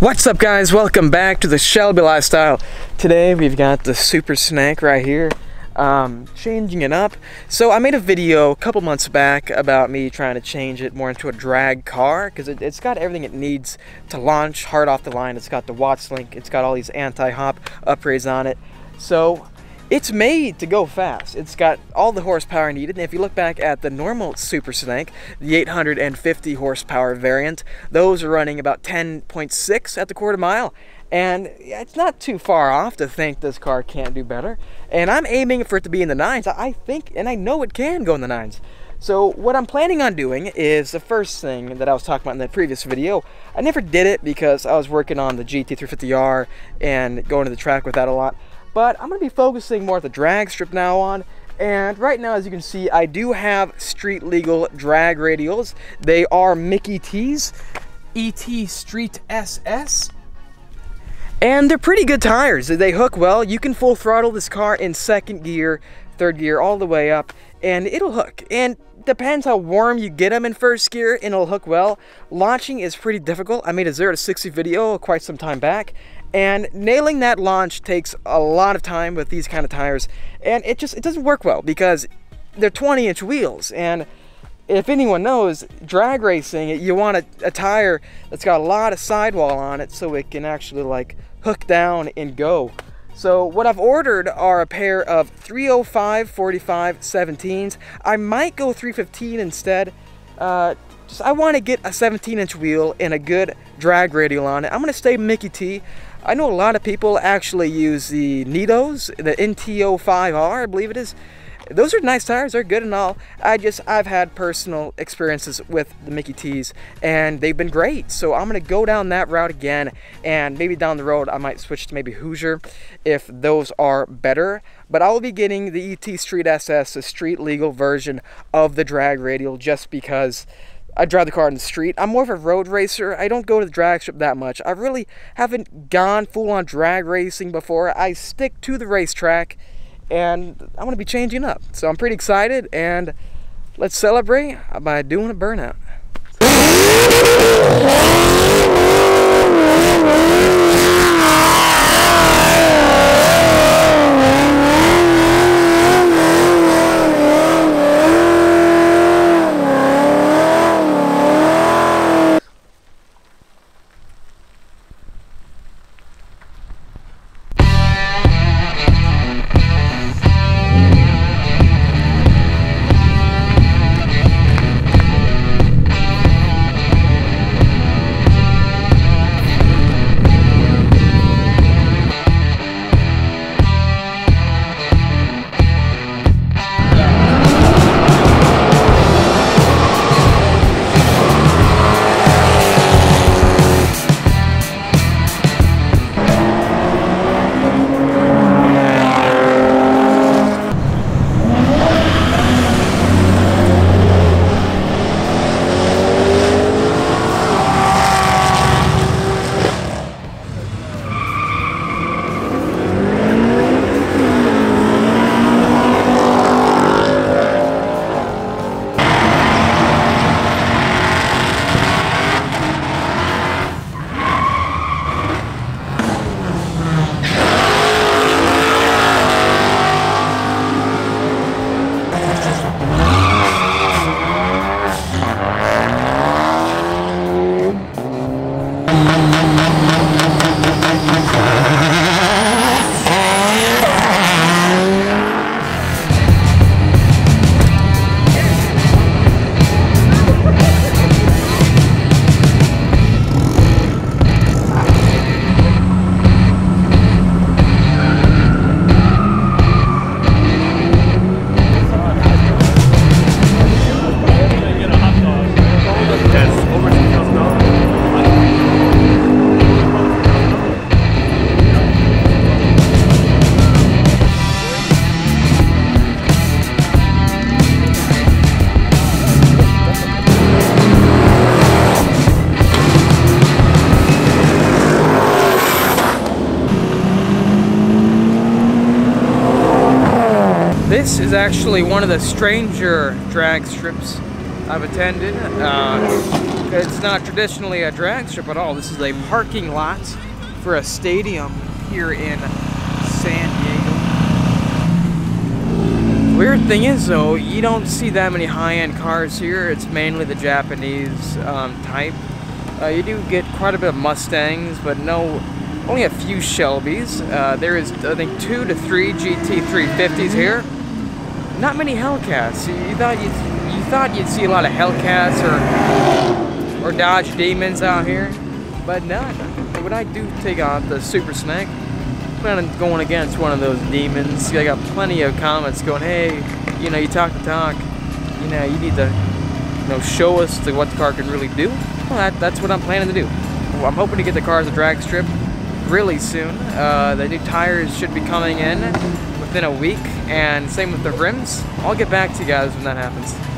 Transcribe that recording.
What's up guys? Welcome back to the Shelby Lifestyle. Today we've got the Super Snake right here, um, changing it up. So I made a video a couple months back about me trying to change it more into a drag car because it, has got everything it needs to launch hard off the line. It's got the Watts link, it's got all these anti-hop upgrades on it. So it's made to go fast. It's got all the horsepower needed. And if you look back at the normal Super Snake, the 850 horsepower variant, those are running about 10.6 at the quarter mile. And it's not too far off to think this car can't do better. And I'm aiming for it to be in the nines. I think, and I know it can go in the nines. So what I'm planning on doing is the first thing that I was talking about in the previous video. I never did it because I was working on the GT350R and going to the track with that a lot. But I'm to be focusing more at the drag strip now on. And right now, as you can see, I do have street legal drag radials. They are Mickey T's, ET Street SS. And they're pretty good tires. They hook well. You can full throttle this car in second gear, third gear, all the way up, and it'll hook. And depends how warm you get them in first gear and it'll hook well. Launching is pretty difficult. I made a 0 to 60 video quite some time back and nailing that launch takes a lot of time with these kind of tires. And it just, it doesn't work well because they're 20 inch wheels. And if anyone knows, drag racing, you want a, a tire that's got a lot of sidewall on it so it can actually like hook down and go. So what I've ordered are a pair of 305 45 17s. I might go 315 instead. Uh, just, I want to get a 17 inch wheel and a good drag radial on it. I'm going to stay Mickey T. I know a lot of people actually use the Nittos, the NT05R, I believe it is. Those are nice tires, they're good and all. I just, I've had personal experiences with the Mickey T's and they've been great. So I'm gonna go down that route again and maybe down the road I might switch to maybe Hoosier if those are better. But I will be getting the ET Street SS, the street legal version of the drag radial just because I drive the car in the street. I'm more of a road racer. I don't go to the drag strip that much. I really haven't gone full on drag racing before. I stick to the racetrack and I'm going to be changing up. So I'm pretty excited and let's celebrate by doing a burnout. This is actually one of the stranger drag strips I've attended. Uh, it's not traditionally a drag strip at all. This is a parking lot for a stadium here in San Diego. Weird thing is though, you don't see that many high-end cars here. It's mainly the Japanese um, type. Uh, you do get quite a bit of Mustangs, but no, only a few Shelbys. Uh, there is, I think, two to three GT350s here. Not many Hellcats. You thought you'd, you thought you'd see a lot of Hellcats or or Dodge Demons out here, but no. When I do take out the Super Snake, plan on going against one of those demons. I got plenty of comments going, hey, you know, you talk the talk. You know, you need to, you know, show us what the car can really do. Well, that, that's what I'm planning to do. I'm hoping to get the car as a drag strip really soon. Uh, the new tires should be coming in within a week, and same with the rims. I'll get back to you guys when that happens.